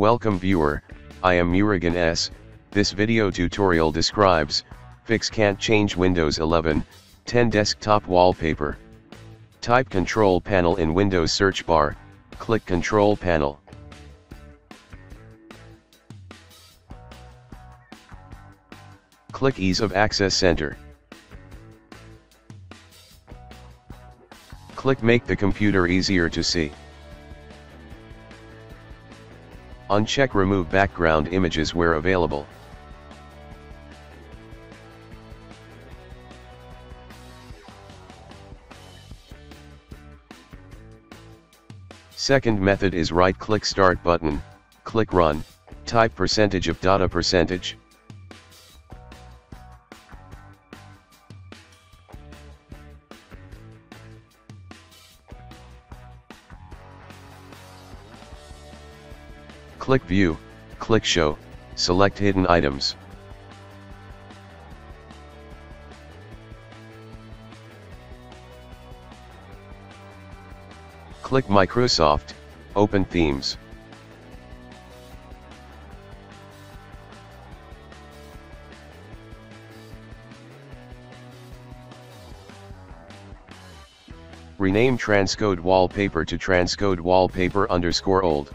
Welcome viewer, I am Murugan S. This video tutorial describes, fix can't change Windows 11, 10 desktop wallpaper. Type control panel in Windows search bar, click control panel. Click ease of access center. Click make the computer easier to see. Uncheck remove background images where available. Second method is right click start button, click run, type percentage AppData percentage. Click View, click Show, select Hidden Items. Click Microsoft, open Themes. Rename transcode wallpaper to transcode wallpaper underscore old.